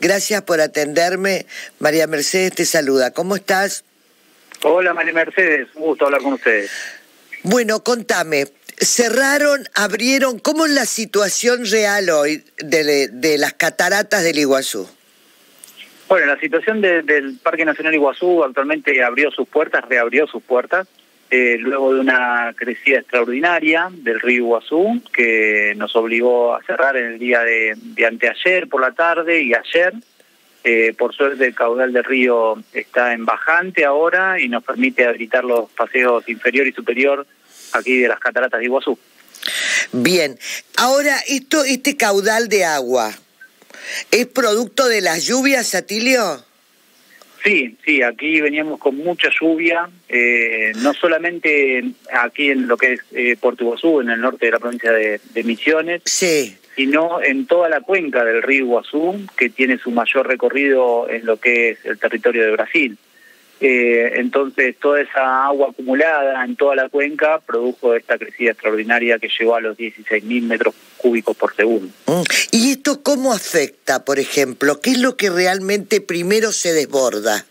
Gracias por atenderme. María Mercedes te saluda. ¿Cómo estás? Hola María Mercedes, un gusto hablar con ustedes. Bueno, contame, cerraron, abrieron, ¿cómo es la situación real hoy de, las cataratas del Iguazú? Bueno, la situación del Parque Nacional Iguazú actualmente abrió sus puertas, reabrió sus puertas, eh, luego de una crecida extraordinaria del río Iguazú, que nos obligó a cerrar en el día de, anteayer por la tarde y ayer. Eh, por suerte el caudal del río está en bajante ahora y nos permite habilitar los paseos inferior y superior aquí de las cataratas de Iguazú. Bien, ahora esto, este caudal de agua, ¿es producto de las lluvias, Atilio? Sí, sí, aquí veníamos con mucha lluvia, eh, no solamente aquí en lo que es eh, Puerto Iguazú, en el norte de la provincia de, de Misiones, sí sino en toda la cuenca del río Iguazú, que tiene su mayor recorrido en lo que es el territorio de Brasil. Eh, entonces, toda esa agua acumulada en toda la cuenca produjo esta crecida extraordinaria que llegó a los 16.000 metros cúbicos por segundo. Mm. ¿Y esto cómo afecta, por ejemplo? ¿Qué es lo que realmente primero se desborda?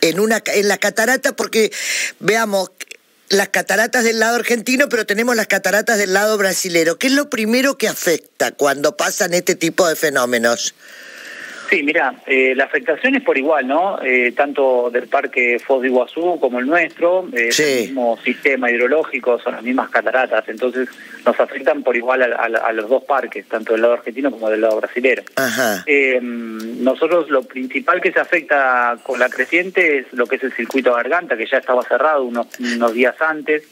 En, una, en la catarata, porque veamos, las cataratas del lado argentino, pero tenemos las cataratas del lado brasilero. ¿Qué es lo primero que afecta cuando pasan este tipo de fenómenos? Sí, mira, eh, la afectación es por igual, ¿no? Eh, tanto del Parque Foz de Iguazú como el nuestro, eh, el mismo sistema hidrológico, son las mismas cataratas, entonces nos afectan por igual a, los dos parques, tanto del lado argentino como del lado brasilero. Eh, nosotros lo principal que se afecta con la creciente es lo que es el circuito garganta, que ya estaba cerrado unos, unos días antes.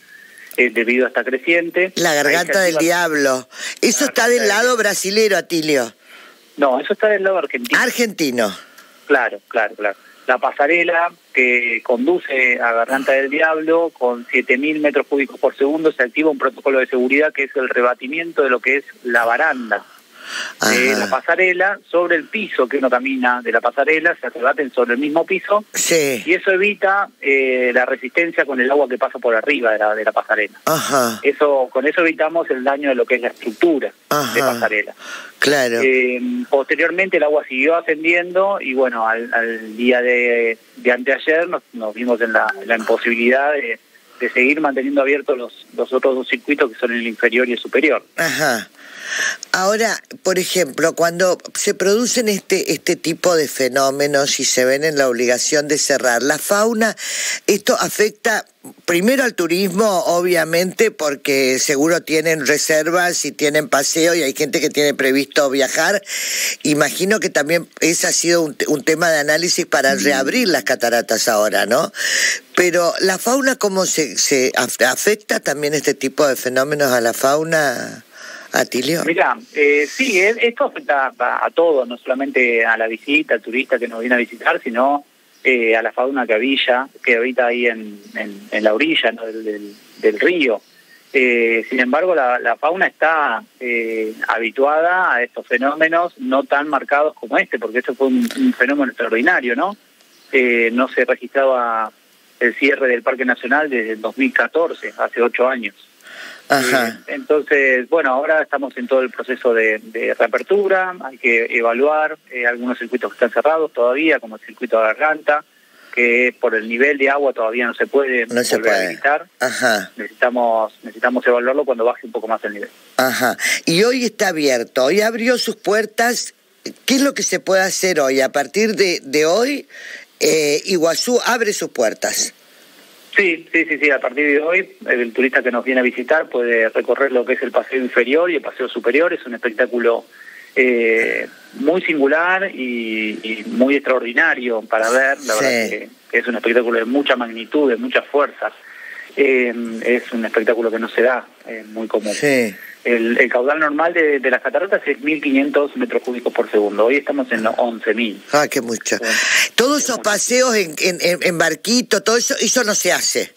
debido a esta creciente. La garganta del diablo. Eso está del lado brasilero, Atilio. No, eso está del lado argentino. Argentino. Claro, claro, claro. La pasarela que conduce a Garganta del Diablo con 7.000 metros cúbicos por segundo se activa un protocolo de seguridad que es el rebatimiento de lo que es la baranda de la pasarela sobre el piso que uno camina de la pasarela, se rebaten sobre el mismo piso y eso evita eh, la resistencia con el agua que pasa por arriba de la, de la pasarela. Eso Con eso evitamos el daño de lo que es la estructura de pasarela. Claro. Eh, posteriormente el agua siguió ascendiendo y bueno, al, día de, de anteayer nos, nos vimos en la, la imposibilidad de, de seguir manteniendo abiertos los, los otros dos circuitos que son el inferior y el superior. Ajá. Ahora, por ejemplo, cuando se producen este, este tipo de fenómenos y se ven en la obligación de cerrar la fauna, esto afecta primero al turismo, obviamente, porque seguro tienen reservas y tienen paseo y hay gente que tiene previsto viajar. Imagino que también ese ha sido un, un tema de análisis para reabrir las cataratas ahora, ¿no? Pero la fauna, ¿cómo se, se afecta también este tipo de fenómenos a la fauna? Mira, eh, sí, esto afecta a, todos, no solamente a la visita, al turista que nos viene a visitar, sino eh, a la fauna que habita, que habita ahí en, en, la orilla del, del, río. Eh, sin embargo, la, fauna está eh, habituada a estos fenómenos no tan marcados como este, porque este fue un, un fenómeno extraordinario, ¿no? no se registraba el cierre del Parque Nacional desde el 2014, hace ocho años. Eh, entonces, bueno, ahora estamos en todo el proceso de, reapertura, hay que evaluar eh, algunos circuitos que están cerrados todavía, como el circuito de garganta, que por el nivel de agua todavía no se puede no se puede. Necesitamos, necesitamos evaluarlo cuando baje un poco más el nivel. Ajá. Y hoy está abierto, hoy abrió sus puertas. ¿Qué es lo que se puede hacer hoy? A partir de, de hoy, eh, Iguazú abre sus puertas. Sí, sí, sí, sí. A partir de hoy, el turista que nos viene a visitar puede recorrer lo que es el paseo inferior y el paseo superior. Es un espectáculo eh, muy singular y, muy extraordinario para ver. La verdad que, es un espectáculo de mucha magnitud, de mucha fuerza. Eh, es un espectáculo que no se da eh, muy común. Sí. El, caudal normal de, las cataratas es 1.500 metros cúbicos por segundo. Hoy estamos en 11.000. Ah, qué mucho. Todos esos paseos en, en, en, barquito, todo eso, eso no se hace.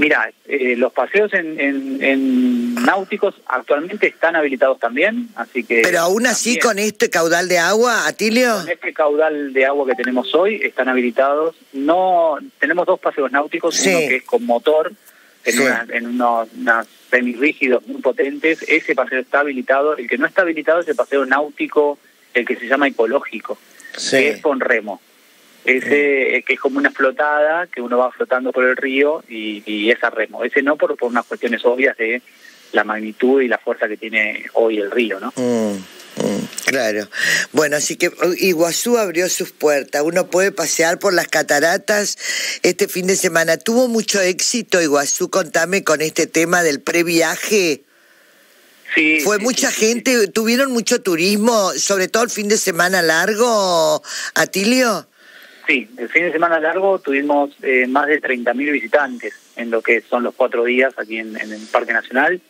Mira, eh, los paseos en, en, náuticos actualmente están habilitados también, así que... Pero aún así con este caudal de agua, Atilio... Con este caudal de agua que tenemos hoy están habilitados. No Tenemos dos paseos náuticos, uno que es con motor, en, una, en unos, unas semirrígidos muy potentes, ese paseo está habilitado. El que no está habilitado es el paseo náutico el que se llama ecológico, que es con remo. Ese que es como una flotada que uno va flotando por el río y, y es a remo. Ese no por, por unas cuestiones obvias de la magnitud y la fuerza que tiene hoy el río, ¿no? Mm, claro. Bueno, así que Iguazú abrió sus puertas. Uno puede pasear por las cataratas este fin de semana. ¿Tuvo mucho éxito Iguazú? Contame con este tema del previaje. Sí. Fue mucha gente, tuvieron mucho turismo, sobre todo el fin de semana largo, Atilio. Sí, el fin de semana largo tuvimos eh, más de 30.000 visitantes en lo que son los cuatro días aquí en el Parque Nacional.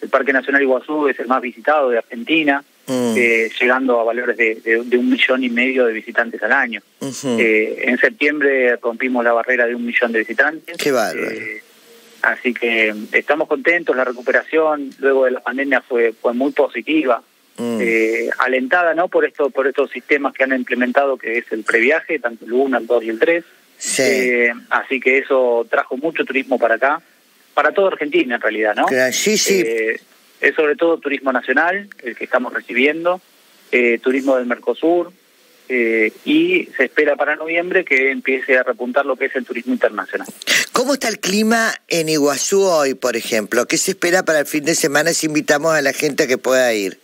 El Parque Nacional Iguazú es el más visitado de Argentina, mm. eh, llegando a valores de, un millón y medio de visitantes al año. Eh, en septiembre rompimos la barrera de un millón de visitantes. Qué bárbaro. Eh, así que estamos contentos, la recuperación luego de la pandemia fue, fue muy positiva. Mm. alentada no por esto por estos sistemas que han implementado que es el previaje tanto el 1 el 2 y el 3 así que eso trajo mucho turismo para acá para toda Argentina en realidad, ¿no? Sí, sí. Eh, es sobre todo turismo nacional el que estamos recibiendo, eh, turismo del Mercosur, eh, y se espera para noviembre que empiece a repuntar lo que es el turismo internacional. ¿Cómo está el clima en Iguazú hoy, por ejemplo? ¿Qué se espera para el fin de semana si invitamos a la gente a que pueda ir?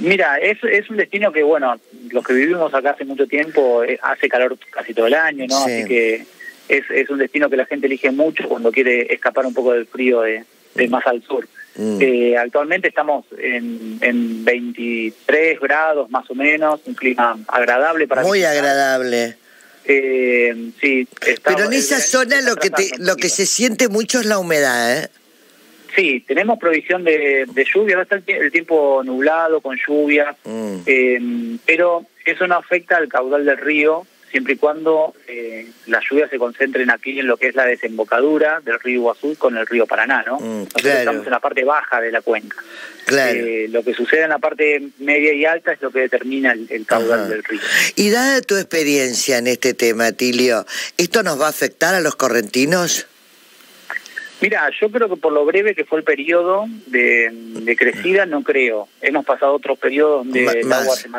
Mira, es, es un destino que, bueno, los que vivimos acá hace mucho tiempo, hace calor casi todo el año, ¿no? Así que es, es un destino que la gente elige mucho cuando quiere escapar un poco del frío de, más al sur. Mm. Eh, actualmente estamos en, en 23 grados más o menos, un clima agradable para Muy agradable. Eh, sí, pero en esa zona lo que te, lo que se siente mucho es la humedad, ¿eh? Sí, tenemos provisión de, de lluvia, va a estar el tiempo nublado con lluvia, mm. eh, pero eso no afecta al caudal del río, siempre y cuando eh, las lluvias se concentren aquí en lo que es la desembocadura del río Iguazú con el río Paraná, ¿no? Mm, estamos en la parte baja de la cuenca. Claro. Eh, lo que sucede en la parte media y alta es lo que determina el, caudal del río. Y dada tu experiencia en este tema, Tilio, ¿esto nos va a afectar a los correntinos? Mira, yo creo que por lo breve que fue el periodo de, crecida, no creo. Hemos pasado otros periodos donde el agua se,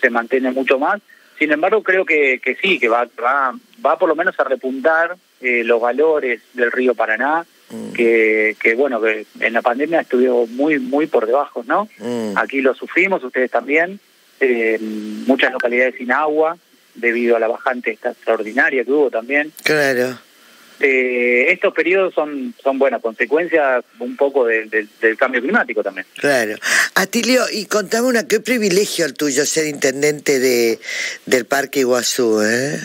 se mantiene mucho más sin embargo, creo que, que sí, que va, va, va por lo menos a repuntar eh, los valores del río Paraná, mm. que, que bueno, que en la pandemia estuvo muy, muy por debajo, ¿no? Mm. Aquí lo sufrimos, ustedes también, eh, muchas localidades sin agua, debido a la bajante extraordinaria que hubo también. Claro. Eh, estos periodos son, son buenas consecuencias un poco del cambio climático también. Claro. Atilio, y contame una, qué privilegio el tuyo ser intendente de, del Parque Iguazú, ¿eh?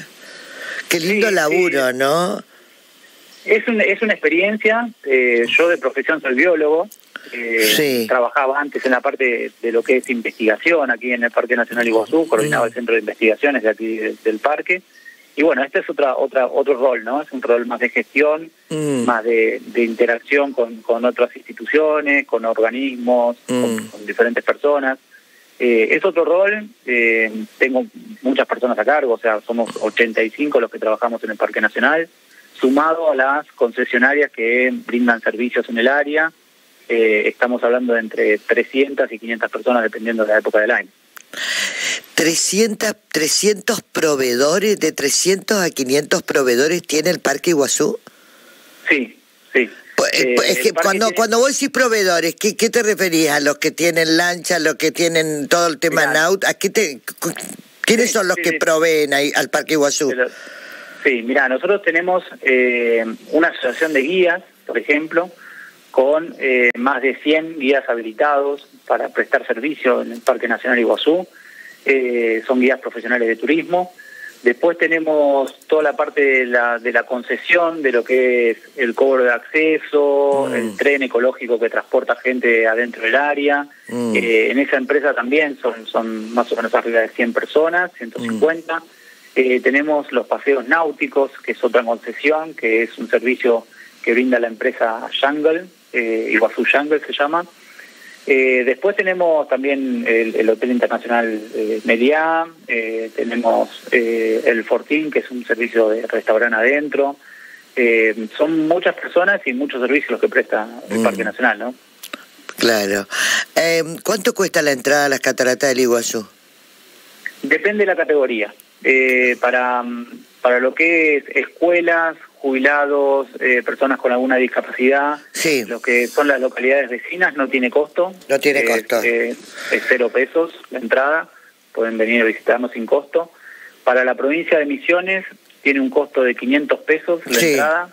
Qué lindo laburo, ¿no? Es, un, es una experiencia, eh, yo de profesión soy biólogo, eh, trabajaba antes en la parte de, lo que es investigación aquí en el Parque Nacional Iguazú, coordinaba el centro de investigaciones de aquí del parque, y bueno, este es otra, otra, otro rol, ¿no? Es un rol más de gestión, mm. más de, interacción con, con, otras instituciones, con organismos, con, mm. diferentes personas. Eh, es otro rol, eh, tengo muchas personas a cargo, o sea, somos 85 los que trabajamos en el Parque Nacional, sumado a las concesionarias que brindan servicios en el área, eh, estamos hablando de entre 300 y 500 personas dependiendo de la época del año. 300, 300 proveedores, de 300 a 500 proveedores tiene el Parque Iguazú. Sí, sí. Pues, eh, pues, es que cuando, cuando vos decís proveedores, ¿qué, ¿qué te referías? ¿A los que tienen lancha, los que tienen todo el tema naut? ¿A qué te, ¿Quiénes son los que proveen ahí, al Parque Iguazú? Sí, mira, nosotros tenemos eh, una asociación de guías, por ejemplo, con eh, más de 100 guías habilitados para prestar servicio en el Parque Nacional Iguazú. Eh, son guías profesionales de turismo. Después tenemos toda la parte de la, de la concesión, de lo que es el cobro de acceso, mm. el tren ecológico que transporta gente adentro del área. Mm. Eh, en esa empresa también son, son más o menos arriba de 100 personas, 150. Mm. Eh, tenemos los paseos náuticos, que es otra concesión, que es un servicio que brinda la empresa Jungle, eh, Iguazú Jungle se llama. Eh, después tenemos también el, Hotel Internacional eh, Media, eh, tenemos eh, el Fortín, que es un servicio de restaurante adentro. son muchas personas y muchos servicios los que presta el mm. Parque Nacional, ¿no? Claro. ¿Cuánto cuesta la entrada a las cataratas del Iguazú? Depende de la categoría. Eh, para, para lo que es escuelas, jubilados, eh, personas con alguna discapacidad, Sí. lo que son las localidades vecinas no tiene costo. No tiene costo. eh, es cero pesos la entrada, pueden venir a visitarnos sin costo. Para la provincia de Misiones tiene un costo de 500 pesos la Sí. entrada.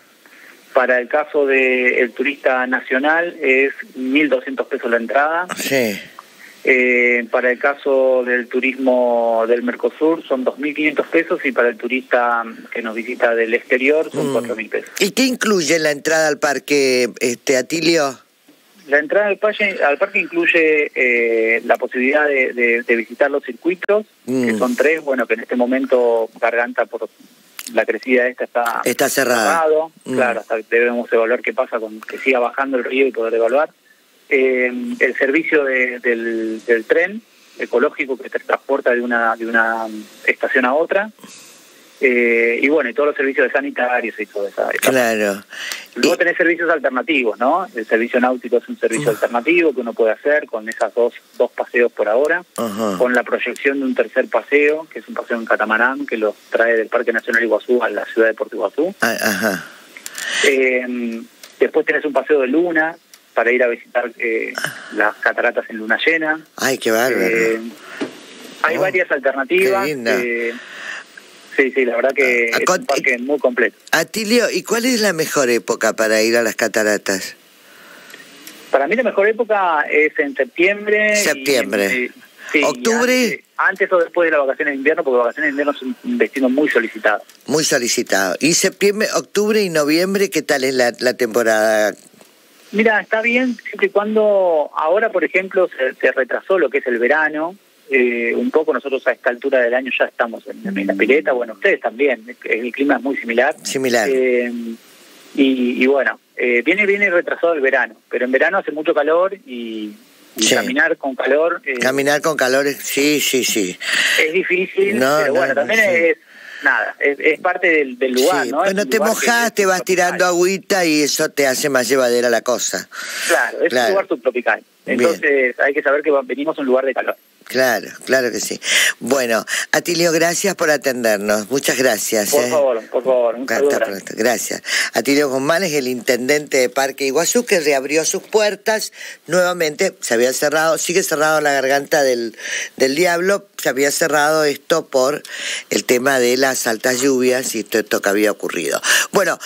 Para el caso del turista nacional es 1.200 pesos la entrada. Sí. Eh, para el caso del turismo del Mercosur son 2.500 pesos y para el turista que nos visita del exterior son Mm. 4.000 pesos. ¿Y qué incluye la entrada al parque, este Atilio? La entrada al parque, al parque incluye eh, la posibilidad de, de- de visitar los circuitos, Mm. que son tres, bueno, que en este momento Garganta por la crecida esta está, Está cerrada. cerrado. Mm. Claro, hasta debemos evaluar qué pasa con que siga bajando el río y poder evaluar. Eh, el servicio de- del, del tren ecológico que te transporta de una, de una estación a otra. Eh, y bueno, y todos los servicios de sanitarios y todo eso. Claro. Luego Y- tenés servicios alternativos, ¿no? El servicio náutico es un servicio alternativo que uno puede hacer con esas dos, dos paseos por ahora, con la proyección de un tercer paseo, que es un paseo en catamarán, que los trae del Parque Nacional Iguazú a la ciudad de Puerto Iguazú. Ah, Ajá. Eh, después tenés un paseo de luna para ir a visitar eh, las cataratas en luna llena. Ay, qué bárbaro. Eh, hay Oh, varias alternativas. qué linda. eh, sí, sí, la verdad que Ah, es un parque muy completo. Atilio, ¿y cuál es la mejor época para ir a las cataratas? Para mí la mejor época es en septiembre. Septiembre. y- sí, ¿Octubre? Antes, antes o después de las vacaciones de invierno, porque vacaciones de invierno es un un destino muy solicitado. Muy solicitado. ¿Y septiembre, octubre y noviembre qué tal es la, la temporada? Mira, está bien siempre y cuando ahora, por ejemplo, se, se retrasó lo que es el verano. eh, un poco nosotros a esta altura del año ya estamos en, en la pileta, bueno, ustedes también, el clima es muy similar. Similar. Eh, y, y bueno, eh, viene viene retrasado el verano, pero en verano hace mucho calor y, y Sí. caminar con calor eh, Caminar con calores, sí, sí, sí. es difícil, No, pero no, bueno, no, también sí. es nada, es, es parte del, del lugar, Sí, ¿no? Bueno, te mojás, te vas tirando agüita y eso te hace más llevadera la cosa. Claro, es Claro. un lugar subtropical. Bien. Entonces hay que saber que venimos a un lugar de calor. Claro, claro que sí. Bueno, Atilio, gracias por atendernos. Muchas gracias. Por ¿eh? favor, por favor, un saludo. Hasta grande. pronto. Gracias. Atilio Guzmán es el intendente de Parque Iguazú que reabrió sus puertas nuevamente. Se había cerrado, sigue cerrado la garganta del, del diablo. Se había cerrado esto por el tema de las altas lluvias y todo esto que había ocurrido. Bueno,